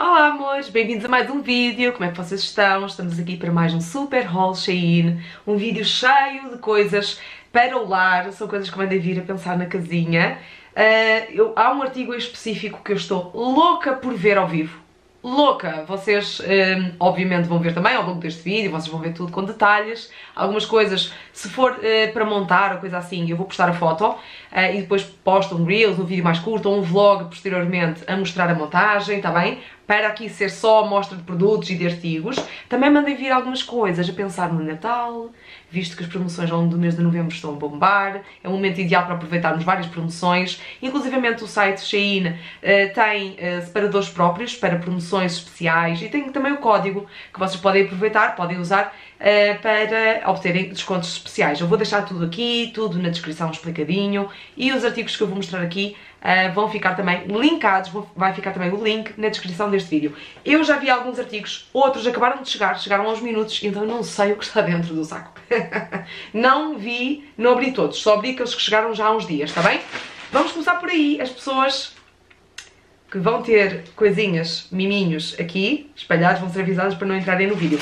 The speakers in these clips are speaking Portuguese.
Olá amores, bem-vindos a mais um vídeo, como é que vocês estão? Estamos aqui para mais um super haul Shein, um vídeo cheio de coisas para o lar, são coisas que mandei vir a pensar na casinha. Uh, eu, há um artigo em específico que eu estou louca por ver ao vivo, louca. Vocês, um, obviamente, vão ver também ao longo deste vídeo, vocês vão ver tudo com detalhes. Algumas coisas, se for uh, para montar ou coisa assim, eu vou postar a foto uh, e depois posto um Reels, um vídeo mais curto ou um vlog posteriormente a mostrar a montagem, está bem? Para aqui ser só mostra de produtos e de artigos. Também mandei vir algumas coisas a pensar no Natal, visto que as promoções ao longo do mês de novembro estão a bombar, é um momento ideal para aproveitarmos várias promoções, inclusivamente o site Shein uh, tem uh, separadores próprios para promoções especiais e tem também o código que vocês podem aproveitar, podem usar uh, para obterem descontos especiais. Eu vou deixar tudo aqui, tudo na descrição explicadinho e os artigos que eu vou mostrar aqui Uh, vão ficar também linkados, vai ficar também o link na descrição deste vídeo. Eu já vi alguns artigos, outros acabaram de chegar, chegaram aos minutos, então não sei o que está dentro do saco. não vi, não abri todos, só abri aqueles que chegaram já há uns dias, está bem? Vamos começar por aí, as pessoas que vão ter coisinhas, miminhos aqui, espalhados, vão ser avisadas para não entrarem no vídeo.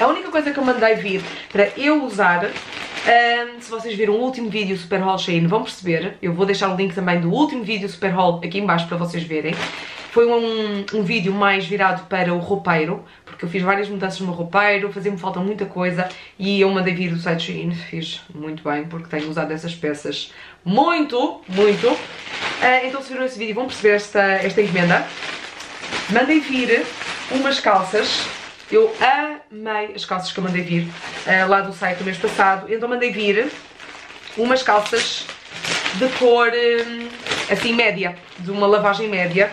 A única coisa que eu mandei vir para eu usar um, se vocês viram o último vídeo Super Haul Shein vão perceber, eu vou deixar o link também do último vídeo Super Haul aqui embaixo para vocês verem. Foi um, um vídeo mais virado para o roupeiro, porque eu fiz várias mudanças no meu roupeiro, fazia-me falta muita coisa e eu mandei vir do site Shein, fiz muito bem, porque tenho usado essas peças muito, muito. Uh, então se viram esse vídeo vão perceber esta, esta encomenda. Mandei vir umas calças eu amei as calças que eu mandei vir uh, lá do site do mês passado. Então mandei vir umas calças de cor um, assim média, de uma lavagem média,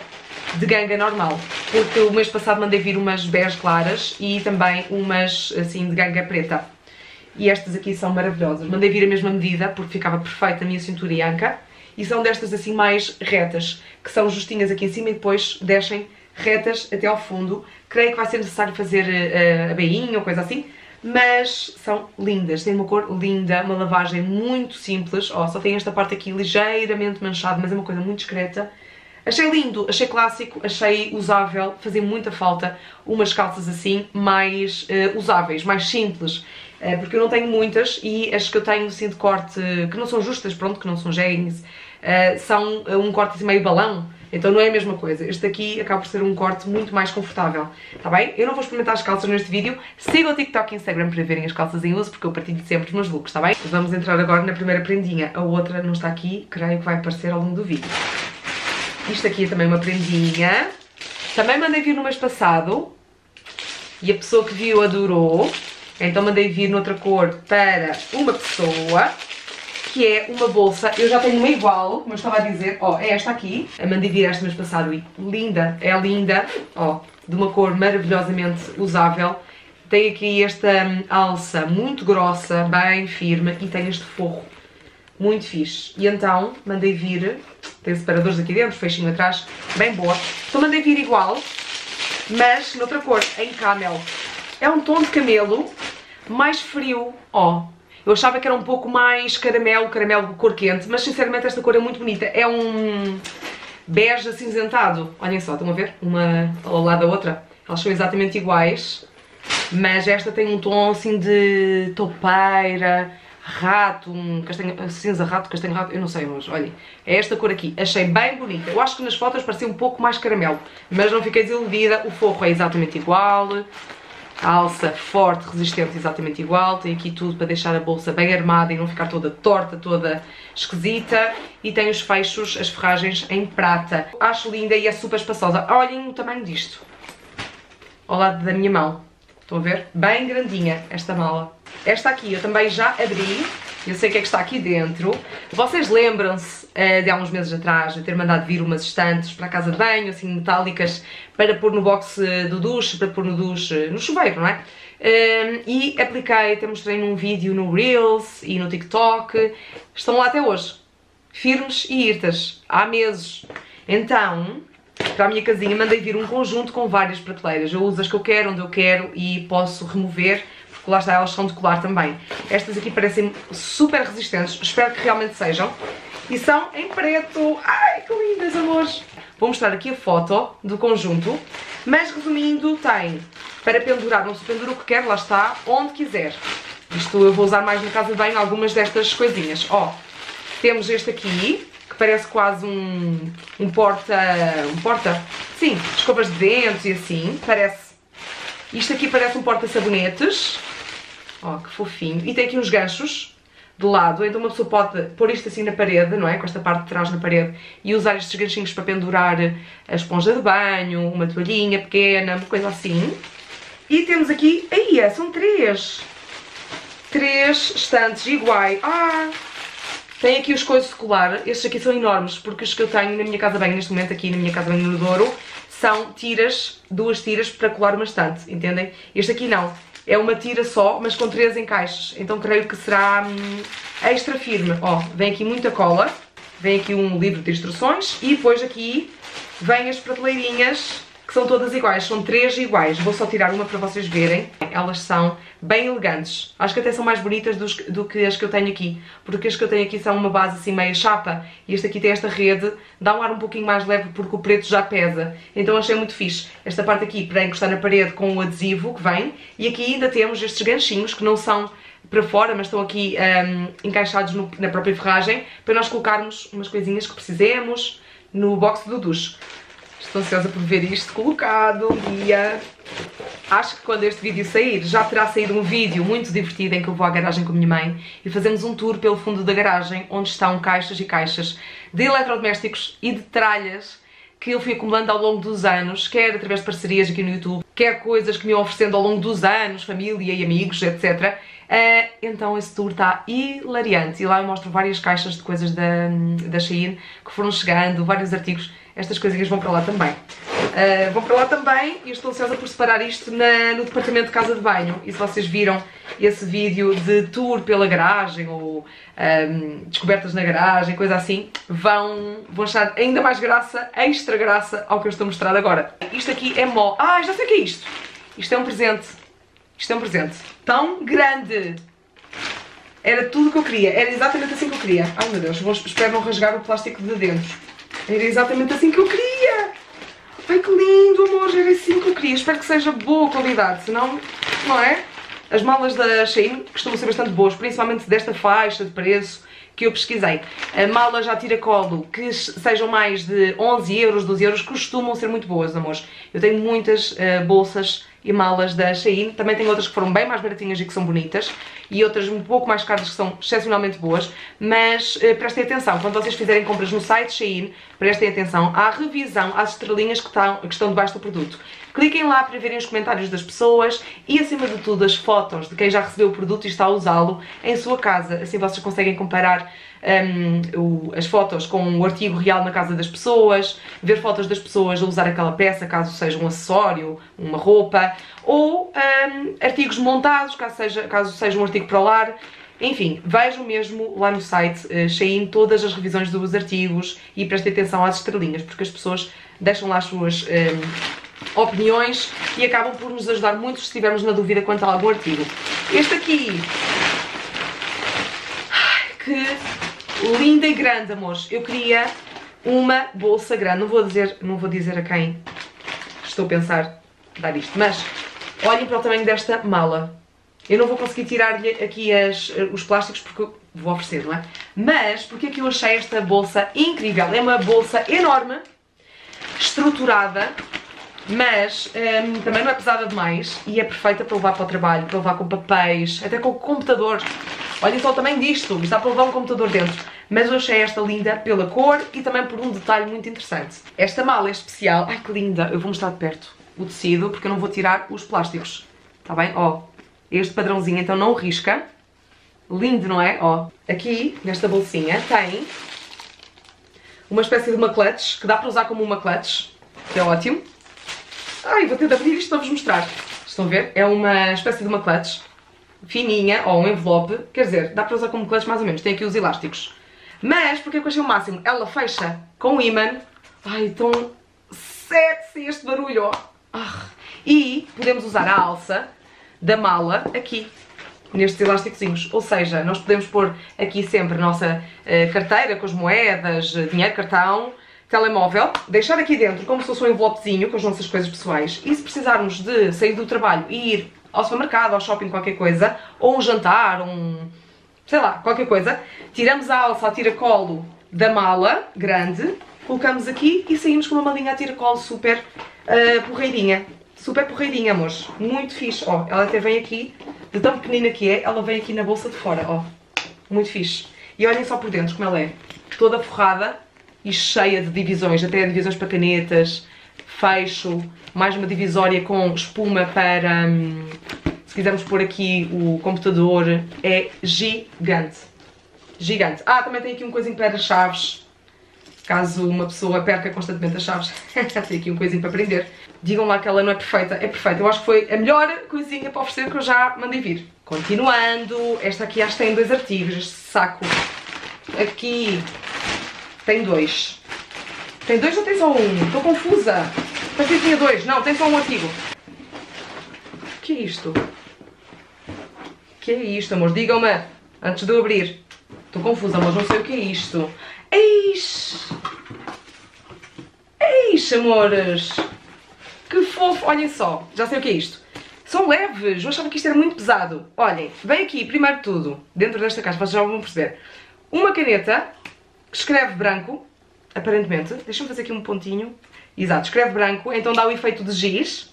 de ganga normal. Porque o mês passado mandei vir umas bege claras e também umas assim de ganga preta. E estas aqui são maravilhosas. Mandei vir a mesma medida porque ficava perfeita a minha cintura e anca. E são destas assim mais retas, que são justinhas aqui em cima e depois descem retas até ao fundo. Creio que vai ser necessário fazer uh, a bainha ou coisa assim, mas são lindas, têm uma cor linda, uma lavagem muito simples, ó, só tem esta parte aqui ligeiramente manchada, mas é uma coisa muito discreta. Achei lindo, achei clássico, achei usável, fazia muita falta umas calças assim, mais uh, usáveis, mais simples, uh, porque eu não tenho muitas e as que eu tenho assim de corte, que não são justas, pronto, que não são jeans, uh, são um corte assim meio balão, então não é a mesma coisa. Este aqui acaba por ser um corte muito mais confortável, tá bem? Eu não vou experimentar as calças neste vídeo. Sigam o TikTok e Instagram para verem as calças em uso, porque eu partilho sempre os meus looks, tá bem? Vamos entrar agora na primeira prendinha. A outra não está aqui, creio que vai aparecer ao longo do vídeo. Isto aqui é também uma prendinha. Também mandei vir no mês passado. E a pessoa que viu adorou. Então mandei vir noutra cor para uma pessoa que é uma bolsa, eu já tenho uma igual, como eu estava a dizer, ó, é esta aqui, a mandei vir esta mês passado e linda, é linda, ó, de uma cor maravilhosamente usável. Tem aqui esta hum, alça muito grossa, bem firme e tem este forro muito fixe. E então mandei vir, tem separadores aqui dentro, feixinho atrás, bem boa. Então mandei vir igual, mas noutra cor, em camel. É um tom de camelo, mais frio, ó, eu achava que era um pouco mais caramelo, caramelo cor quente, mas sinceramente esta cor é muito bonita. É um bege acinzentado. Olhem só, estão a ver? Uma ao lado da outra. Elas são exatamente iguais, mas esta tem um tom assim de topeira, rato, um castanho, cinza rato, castanho rato, eu não sei, mas olhem, é esta cor aqui, achei bem bonita. Eu acho que nas fotos parecia um pouco mais caramelo, mas não fiquei desiludida, o forro é exatamente igual, a alça forte, resistente, exatamente igual. Tem aqui tudo para deixar a bolsa bem armada e não ficar toda torta, toda esquisita. E tem os fechos, as ferragens em prata. Acho linda e é super espaçosa. Olhem o tamanho disto. Ao lado da minha mão. Estão a ver? Bem grandinha esta mala. Esta aqui eu também já abri eu sei o que é que está aqui dentro. Vocês lembram-se uh, de há uns meses atrás eu ter mandado vir umas estantes para a casa de banho, assim metálicas, para pôr no box do duche, para pôr no duche, no chuveiro, não é? Uh, e apliquei, até mostrei num vídeo no Reels e no TikTok. Estão lá até hoje. Firmes e irtas. Há meses. Então, para a minha casinha mandei vir um conjunto com várias prateleiras. Eu uso as que eu quero, onde eu quero e posso remover lá está, elas são de colar também. Estas aqui parecem super resistentes, espero que realmente sejam. E são em preto. Ai, que lindas, amores! Vou mostrar aqui a foto do conjunto, mas resumindo, tem para pendurar, não se pendura o que quer, lá está, onde quiser. Isto eu vou usar mais na casa de banho algumas destas coisinhas. Ó, temos este aqui, que parece quase um, um porta... um porta? Sim, escovas de dentes e assim, parece... Isto aqui parece um porta-sabonetes. Ó, que fofinho. E tem aqui uns ganchos de lado, então uma pessoa pode pôr isto assim na parede, não é? Com esta parte de trás na parede e usar estes ganchinhos para pendurar a esponja de banho, uma toalhinha pequena, uma coisa assim. E temos aqui, aí é, são três. Três estantes iguais. Ah, tem aqui os coisas de colar, estes aqui são enormes, porque os que eu tenho na minha casa bem, neste momento aqui na minha casa bem no Douro, são tiras, duas tiras para colar uma estante, entendem? Este aqui não, é uma tira só, mas com três encaixes. Então creio que será hum, extra firme. Ó, vem aqui muita cola. Vem aqui um livro de instruções. E depois aqui vem as prateleirinhas que são todas iguais, são três iguais. Vou só tirar uma para vocês verem. Elas são bem elegantes. Acho que até são mais bonitas dos, do que as que eu tenho aqui, porque as que eu tenho aqui são uma base assim meio chapa e este aqui tem esta rede, dá um ar um pouquinho mais leve porque o preto já pesa. Então achei muito fixe. Esta parte aqui para encostar na parede com o adesivo que vem e aqui ainda temos estes ganchinhos que não são para fora, mas estão aqui um, encaixados no, na própria ferragem para nós colocarmos umas coisinhas que precisemos no box do duche. Estou ansiosa por ver isto colocado dia. Acho que quando este vídeo sair, já terá saído um vídeo muito divertido em que eu vou à garagem com a minha mãe e fazemos um tour pelo fundo da garagem, onde estão caixas e caixas de eletrodomésticos e de tralhas que eu fui acumulando ao longo dos anos, quer através de parcerias aqui no YouTube, quer coisas que me iam oferecendo ao longo dos anos, família e amigos, etc. Uh, eh, então esse tour está hilariante e lá eu mostro várias caixas de coisas da, da Shein que foram chegando, vários artigos estas coisinhas vão para lá também. Uh, vão para lá também e estou ansiosa por separar isto na, no departamento de casa de banho. E se vocês viram esse vídeo de tour pela garagem ou um, descobertas na garagem, coisa assim, vão, vão achar ainda mais graça, extra graça ao que eu estou a mostrar agora. Isto aqui é mó. Ah, já sei o que é isto. Isto é um presente. Isto é um presente tão grande. Era tudo o que eu queria. Era exatamente assim que eu queria. Ai meu Deus, vou, espero não rasgar o plástico de dentro. Era exatamente assim que eu queria. Ai que lindo, amor, era assim que eu queria. Espero que seja boa qualidade, senão, não é? As malas da Shein costumam ser bastante boas, principalmente desta faixa de preço que eu pesquisei. A mala já tira colo que sejam mais de 11 euros, 12 euros, costumam ser muito boas, amores. Eu tenho muitas uh, bolsas e malas da Shein. Também tenho outras que foram bem mais baratinhas e que são bonitas. E outras um pouco mais caras que são excepcionalmente boas. Mas uh, prestem atenção, quando vocês fizerem compras no site Shein, prestem atenção à revisão, às estrelinhas que estão, que estão debaixo do produto. Cliquem lá para verem os comentários das pessoas e, acima de tudo, as fotos de quem já recebeu o produto e está a usá-lo em sua casa. Assim vocês conseguem comparar um, o, as fotos com o artigo real na casa das pessoas, ver fotos das pessoas a usar aquela peça, caso seja um acessório, uma roupa, ou um, artigos montados, caso seja, caso seja um artigo para o lar. Enfim, vejam mesmo lá no site uh, Shein todas as revisões dos artigos e prestem atenção às estrelinhas, porque as pessoas deixam lá as suas um, opiniões e acabam por nos ajudar muito se estivermos na dúvida quanto a algum artigo. Este aqui, que linda e grande, amores. Eu queria uma bolsa grande. Não vou dizer, não vou dizer a quem estou a pensar dar isto, mas olhem para o tamanho desta mala. Eu não vou conseguir tirar-lhe aqui as, os plásticos porque vou oferecer, não é? Mas, porque é que eu achei esta bolsa incrível? É uma bolsa enorme, estruturada, mas um, também não é pesada demais e é perfeita para levar para o trabalho, para levar com papéis, até com o computador. Olhem só o tamanho disto, está para levar um computador dentro. Mas eu achei esta linda pela cor e também por um detalhe muito interessante. Esta mala é especial, ai que linda, eu vou mostrar de perto o tecido porque eu não vou tirar os plásticos, está bem? Ó, este padrãozinho então não risca. Lindo, não é? Ó, aqui, nesta bolsinha, tem uma espécie de uma clutch, que dá para usar como uma clutch, que é ótimo. Ai, vou de abrir isto para vos mostrar. Estão a ver? É uma espécie de uma clutch, fininha, ou um envelope, quer dizer, dá para usar como clutch mais ou menos, tem aqui os elásticos. Mas, porque é que eu achei o máximo? Ela fecha com o imã. Ai, tão sexy este barulho, ó. Ah. E podemos usar a alça da mala aqui, nestes elásticozinhos. Ou seja, nós podemos pôr aqui sempre a nossa uh, carteira com as moedas, dinheiro, cartão, telemóvel, deixar aqui dentro como se fosse um envelopezinho com as nossas coisas pessoais e se precisarmos de sair do trabalho e ir ao supermercado, ao shopping, qualquer coisa, ou um jantar, um... sei lá, qualquer coisa, tiramos a alça a tiracolo da mala grande, colocamos aqui e saímos com uma malinha a tiracolo super uh, porreirinha. Super porreirinha, amores. Muito fixe. Ó, ela até vem aqui, de tão pequenina que é, ela vem aqui na bolsa de fora, ó. Muito fixe. E olhem só por dentro como ela é. Toda forrada e cheia de divisões, até divisões para canetas, fecho, mais uma divisória com espuma para, hum, se quisermos pôr aqui o computador, é gigante. Gigante. Ah, também tem aqui um coisinho para as chaves, caso uma pessoa perca constantemente as chaves. tem aqui um coisinho para prender. Digam lá que ela não é perfeita. É perfeita. Eu acho que foi a melhor coisinha para oferecer que eu já mandei vir. Continuando, esta aqui acho que tem dois artigos, este saco. Aqui tem dois. Tem dois ou tem só um? Estou confusa. Pensei que tinha dois. Não, tem só um artigo. O que é isto? O que é isto, amor? Digam-me antes de eu abrir. Estou confusa, mas não sei o que é isto. Eis! Eis, amores! Que fofo! Olhem só, já sei o que é isto. São leves, eu achava que isto era muito pesado. Olhem, vem aqui, primeiro de tudo, dentro desta caixa, vocês já vão perceber. Uma caneta que escreve branco, aparentemente. Deixa-me fazer aqui um pontinho. Exato, escreve branco, então dá o efeito de giz.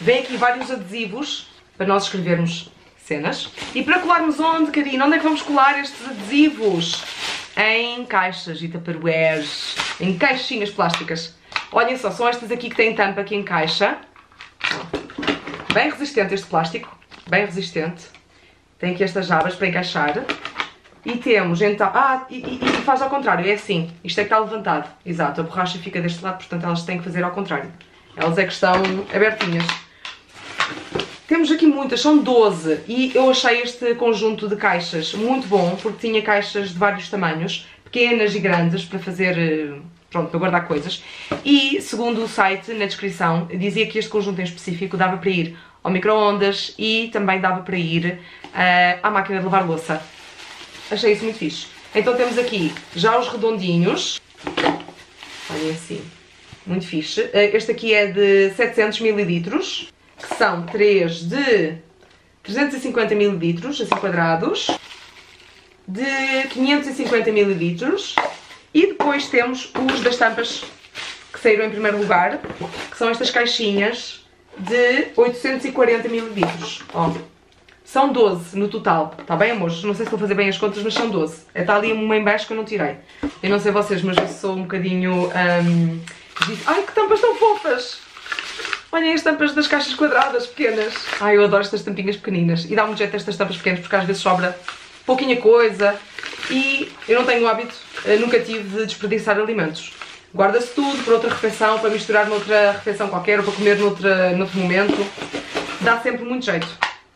Vem aqui vários adesivos para nós escrevermos cenas. E para colarmos onde, Karina? Onde é que vamos colar estes adesivos? Em caixas e tupperwares, em caixinhas plásticas. Olhem só, são estas aqui que têm tampa que encaixa. Bem resistente este plástico, bem resistente. Tem aqui estas jabas para encaixar. E temos então... Ah, e, e, e, faz ao contrário, é assim. Isto é que está levantado. Exato, a borracha fica deste lado, portanto elas têm que fazer ao contrário. Elas é que estão abertinhas. Temos aqui muitas, são 12. E eu achei este conjunto de caixas muito bom, porque tinha caixas de vários tamanhos, pequenas e grandes, para fazer... Eh, pronto, para guardar coisas. E, segundo o site, na descrição, dizia que este conjunto em específico dava para ir ao micro-ondas e também dava para ir uh, à máquina de lavar louça. Achei isso muito fixe. Então temos aqui já os redondinhos. Olhem assim. Muito fixe. Eh, este aqui é de 700 ml, que são 3 de 350 ml, assim quadrados, de 550 ml, e depois temos os das tampas que saíram em primeiro lugar, que são estas caixinhas de 840 ml. Ó, são 12 no total, está bem amores? Não sei se vou fazer bem as contas, mas são 12. Está ali uma em baixo que eu não tirei. Eu não sei vocês, mas eu sou um bocadinho... Um, Ai, que tampas tão fofas! Olhem as tampas das caixas quadradas, pequenas. Ai, eu adoro estas tampinhas pequeninas. E dá muito jeito estas tampas pequenas, porque às vezes sobra pouquinha coisa. E eu não tenho o hábito, eh, nunca tive de desperdiçar alimentos. Guarda-se tudo para outra refeição, para misturar noutra refeição qualquer, ou para comer noutra, noutro momento. Dá sempre muito jeito.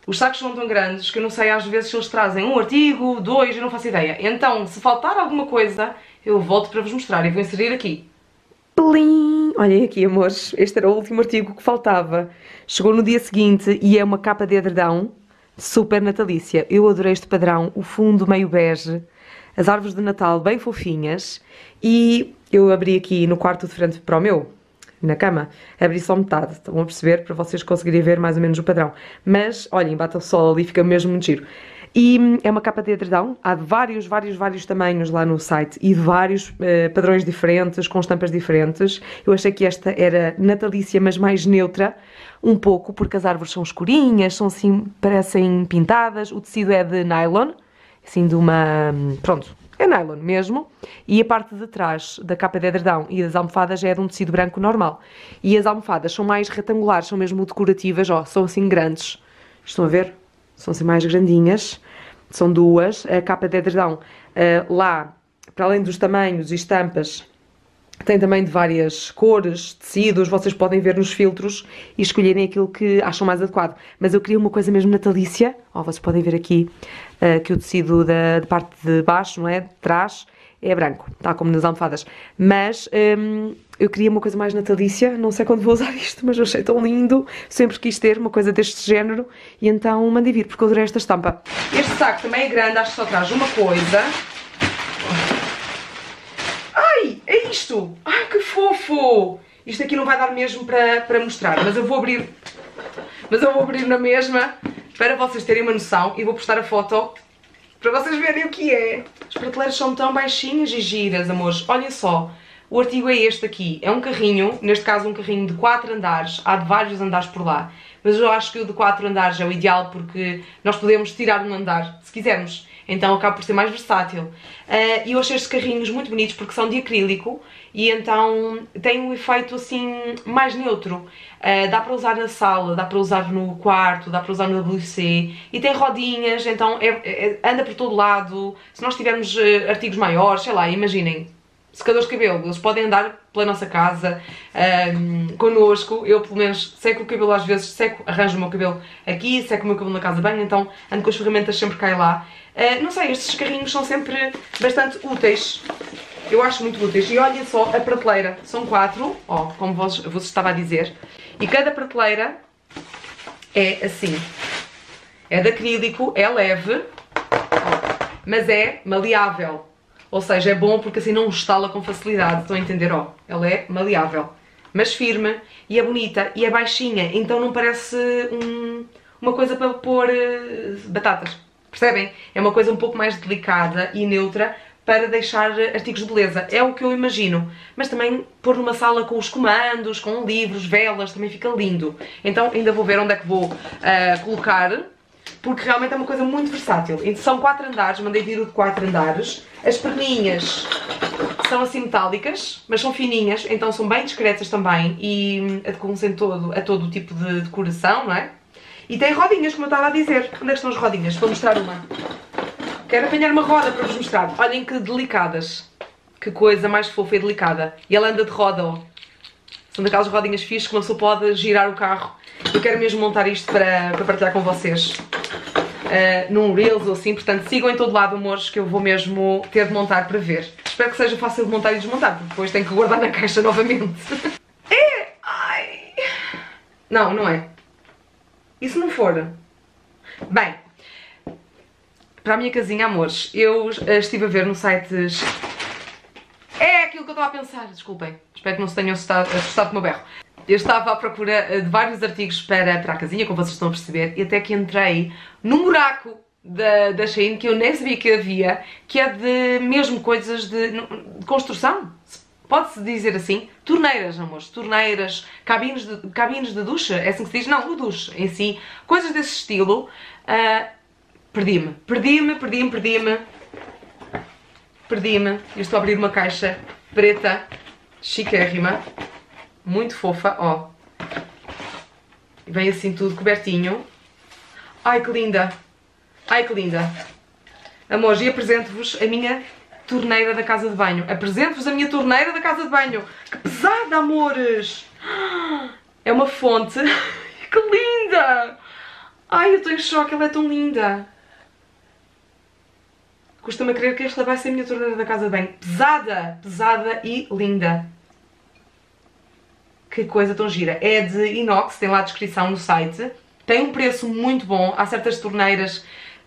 Os sacos são tão grandes que eu não sei às vezes se eles trazem um artigo, dois, eu não faço ideia. Então, se faltar alguma coisa, eu volto para vos mostrar e vou inserir aqui. Plim! Olhem aqui, amores, este era o último artigo que faltava. Chegou no dia seguinte e é uma capa de edredão super natalícia. Eu adorei este padrão, o fundo meio bege, as árvores de Natal bem fofinhas e eu abri aqui no quarto de frente para o meu, na cama, abri só metade, estão a perceber? Para vocês conseguirem ver mais ou menos o padrão. Mas, olhem, bate o sol ali, fica mesmo muito giro. E hum, é uma capa de edredão, há de vários, vários, vários tamanhos lá no site e de vários uh, padrões diferentes, com estampas diferentes. Eu achei que esta era natalícia, mas mais neutra, um pouco, porque as árvores são escurinhas, são assim, parecem pintadas, o tecido é de nylon, assim de uma, hum, pronto, é nylon mesmo, e a parte de trás da capa de edredão e das almofadas é de um tecido branco normal. E as almofadas são mais retangulares, são mesmo decorativas, ó, são assim grandes. Estão a ver? São assim mais grandinhas. São duas. A capa de edredão, uh, lá, para além dos tamanhos e estampas, tem também de várias cores, tecidos, vocês podem ver nos filtros e escolherem aquilo que acham mais adequado. Mas eu queria uma coisa mesmo natalícia, ó, vocês podem ver aqui uh, que o tecido da, parte de baixo, não é? De trás, é branco, tal como nas almofadas. Mas um, eu queria uma coisa mais natalícia, não sei quando vou usar isto, mas eu achei tão lindo, sempre quis ter uma coisa deste género e então mandei vir, porque eu adorei esta estampa. Este saco também é grande, acho que só traz uma coisa. Ai, é isto! Ai, que vou... Isto aqui não vai dar mesmo para, para mostrar, mas eu vou abrir... Mas eu vou abrir na mesma para vocês terem uma noção e vou postar a foto para vocês verem o que é. As prateleiras são tão baixinhas e giras, amores. Olhem só. O artigo é este aqui. É um carrinho, neste caso um carrinho de 4 andares. Há de vários andares por lá. Mas eu acho que o de 4 andares é o ideal porque nós podemos tirar um andar, se quisermos. Então acaba por ser mais versátil. Uh, e eu achei estes carrinhos muito bonitos porque são de acrílico e então tem um efeito assim mais neutro. Uh, dá para usar na sala, dá para usar no quarto, dá para usar no WC e tem rodinhas, então é, é, anda por todo lado. Se nós tivermos uh, artigos maiores, sei lá, imaginem, secadores de cabelo, eles podem andar pela nossa casa um, connosco. Eu, pelo menos, seco o cabelo às vezes, seco, arranjo o meu cabelo aqui, seco o meu cabelo na casa bem, então ando com as ferramentas sempre e lá. Uh, não sei, estes carrinhos são sempre bastante úteis. Eu acho muito úteis. E olhem só a prateleira. São quatro, ó, como vos, vos estava a dizer. E cada prateleira é assim. É de acrílico, é leve, mas é maleável. Ou seja, é bom porque assim não estala com facilidade. Estão a entender? Ó, ela é maleável, mas firme e é bonita e é baixinha. Então não parece um, uma coisa para pôr uh, batatas. Percebem? É uma coisa um pouco mais delicada e neutra para deixar artigos de beleza. É o que eu imagino. Mas também pôr numa sala com os comandos, com livros, velas, também fica lindo. Então ainda vou ver onde é que vou uh, colocar, porque realmente é uma coisa muito versátil. São quatro andares, mandei vir o de quatro andares. As perninhas são assim metálicas, mas são fininhas, então são bem discretas também e adequam-se todo, a todo o tipo de decoração, não é? E tem rodinhas, como eu estava a dizer. Onde é estão as rodinhas? Vou mostrar uma. Quero apanhar uma roda para vos mostrar. Olhem que delicadas. Que coisa mais fofa e delicada. E ela anda de roda, ó. São daquelas rodinhas fixas que uma pessoa pode girar o carro. Eu quero mesmo montar isto para, para partilhar com vocês. Uh, num Reels ou assim, portanto sigam em todo lado, amores, que eu vou mesmo ter de montar para ver. Espero que seja fácil de montar e desmontar, porque depois tenho que guardar na caixa novamente. é! Ai! Não, não é. E se não for? Bem, para a minha casinha, amores, eu eh, estive a ver no site... É aquilo que eu estava a pensar, desculpem. Espero que não se tenham assustado, assustado com o meu berro. Eu estava à procura eh, de vários artigos para, para a casinha, como vocês estão a perceber, e até que entrei num buraco da, da Shein que eu nem sabia que havia, que é de mesmo coisas de, de construção, pode-se dizer assim, torneiras, amores, torneiras, cabines de, cabines de ducha, é assim que se diz? Não, o duche em si, coisas desse estilo, uh, perdi-me, perdi-me, perdi-me, perdi-me, perdi-me, eu estou a abrir uma caixa preta, chiquérrima, muito fofa, ó, vem assim tudo cobertinho, ai que linda, ai que linda, amores, e apresento-vos a minha torneira da casa de banho. Apresento-vos a minha torneira da casa de banho. Que pesada, amores! É uma fonte. que linda! Ai, eu estou em choque, ela é tão linda. Custa-me crer que esta vai ser a minha torneira da casa de banho. Pesada, pesada e linda. Que coisa tão gira. É de inox, tem lá a descrição no site. Tem um preço muito bom. Há certas torneiras,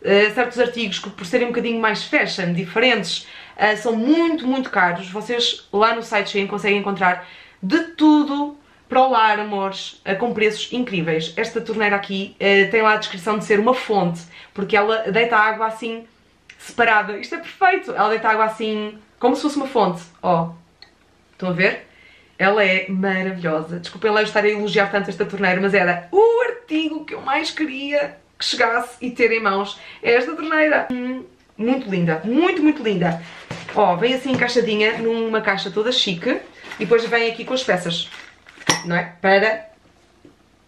uh, certos artigos que por serem um bocadinho mais fashion, diferentes, uh, são muito, muito caros. Vocês lá no site Shein conseguem encontrar de tudo para o lar, amores, uh, com preços incríveis. Esta torneira aqui tem lá a descrição de ser uma fonte, porque ela deita água assim separada. Isto é perfeito! Ela deita água assim, como se fosse uma fonte. Ó, oh, estão a ver? Ela é maravilhosa. Desculpem lá eu estar a elogiar tanto esta torneira, mas era o artigo que eu mais queria que chegasse e ter em mãos. É esta torneira. Hum, muito linda, muito, muito linda. Ó, vem assim encaixadinha numa caixa toda chique e depois vem aqui com as peças, não é? Para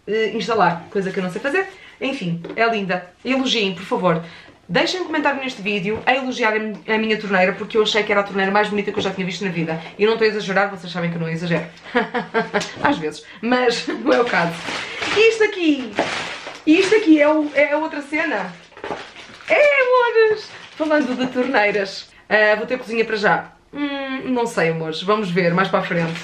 uh, instalar, coisa que eu não sei fazer. Enfim, é linda. Elogiem, por favor. Deixem um comentário neste vídeo a elogiar a minha torneira, porque eu achei que era a torneira mais bonita que eu já tinha visto na vida. E não estou a exagerar, vocês sabem que eu não exagero. Às vezes. Mas não é o caso. E isto aqui? Isto aqui é, o, é a outra cena? É, amores! Falando de torneiras, Uh, vou ter cozinha para já. Hum, não sei, amores. Vamos ver mais para a frente.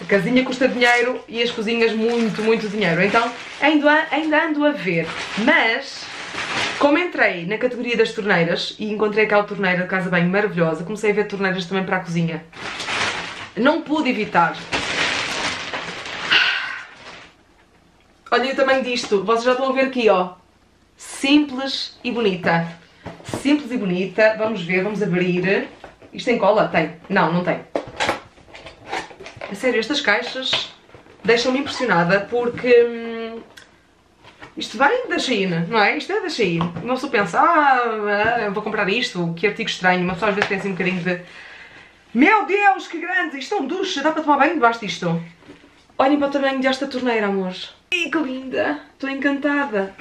A casinha custa dinheiro e as cozinhas muito, muito dinheiro. Então, ainda, ainda ando a ver. Mas, como entrei na categoria das torneiras e encontrei aquela torneira de casa bem maravilhosa, comecei a ver torneiras também para a cozinha. Não pude evitar. Olhem o tamanho disto, vocês já estão a ver aqui, ó. Simples e bonita. Simples e bonita, vamos ver, vamos abrir. Isto tem cola? Tem. Não, não tem. A sério, estas caixas deixam-me impressionada porque hum, isto vem da Shein, não é? Isto é da Shein. Uma pessoa pensa, ah, vou comprar isto, que artigo estranho. Uma pessoa às vezes pensa um bocadinho de... Meu Deus, que grande! Isto é um duche, dá para tomar banho debaixo disto. Olhem para o tamanho desta torneira, amores. Ih, que linda! Estou encantada.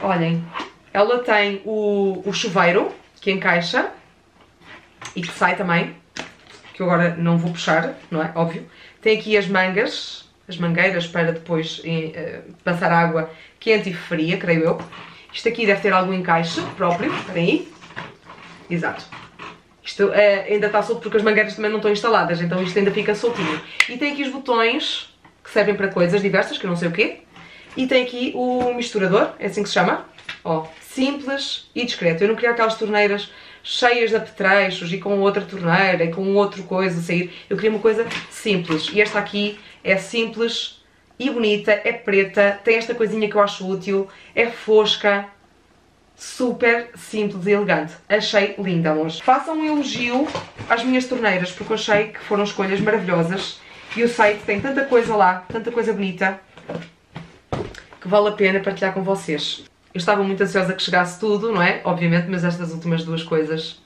Olhem, ela tem o, o chuveiro, que encaixa, e que sai também, que eu agora não vou puxar, não é? Óbvio. Tem aqui as mangas, as mangueiras para depois eh, passar água quente e fria, creio eu. Isto aqui deve ter algum encaixe próprio, espera aí. Exato. Isto eh, ainda está solto porque as mangueiras também não estão instaladas, então isto ainda fica soltinho. E tem aqui os botões que servem para coisas diversas, que eu não sei o quê. E tem aqui o misturador, é assim que se chama. Ó, simples e discreto. Eu não queria aquelas torneiras cheias de apetrechos e com outra torneira e com outra coisa a sair. Eu queria uma coisa simples. E esta aqui é simples e bonita, é preta, tem esta coisinha que eu acho útil, é fosca, super simples e elegante. Achei linda, amores. Façam um elogio às minhas torneiras, porque eu achei que foram escolhas maravilhosas. E o site tem tanta coisa lá, tanta coisa bonita, que vale a pena partilhar com vocês. Eu estava muito ansiosa que chegasse tudo, não é? Obviamente, mas estas últimas duas coisas,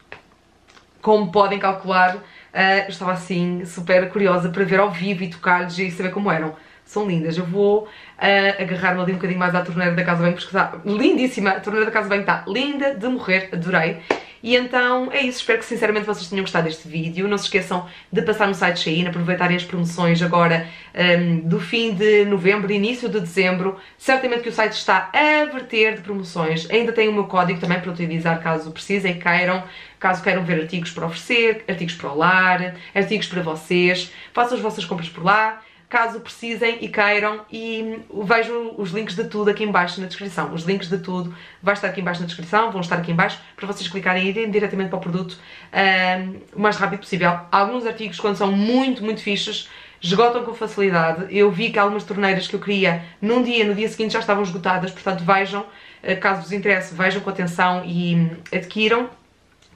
como podem calcular, Uh, estava assim super curiosa para ver ao vivo e tocar-lhes e saber como eram. São lindas. Eu vou uh, agarrar-me ali um bocadinho mais à torneira da Casa Bem, porque está lindíssima. A torneira da Casa Bem está linda de morrer, adorei. E então é isso, espero que sinceramente vocês tenham gostado deste vídeo. Não se esqueçam de passar no site Shein, aproveitarem as promoções agora um, do fim de novembro, início de dezembro. Certamente que o site está a verter de promoções. Ainda tem o meu código também para utilizar caso precisem, queiram. Caso queiram ver artigos para oferecer, artigos para o lar, artigos para vocês. Façam as vossas compras por lá caso precisem e queiram e vejam os links de tudo aqui embaixo na descrição. Os links de tudo vai estar aqui embaixo na descrição, vão estar aqui embaixo para vocês clicarem e irem diretamente para o produto um, o mais rápido possível. Alguns artigos, quando são muito, muito fixos, esgotam com facilidade. Eu vi que algumas torneiras que eu queria num dia, no dia seguinte já estavam esgotadas, portanto vejam, eh, caso vos interesse, vejam com atenção e hum, adquiram,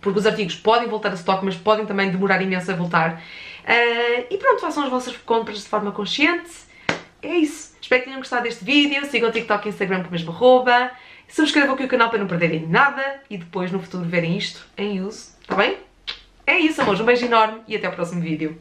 porque os artigos podem voltar a stock, mas podem também demorar imenso a voltar. Uh, e pronto, façam as vossas compras de forma consciente. É isso. Espero que tenham gostado deste vídeo. Sigam o TikTok e Instagram com o mesmo arroba. Subscrevam aqui o canal para não perderem nada e depois no futuro verem isto em uso. Está bem? É isso, amores. Um beijo enorme e até o próximo vídeo.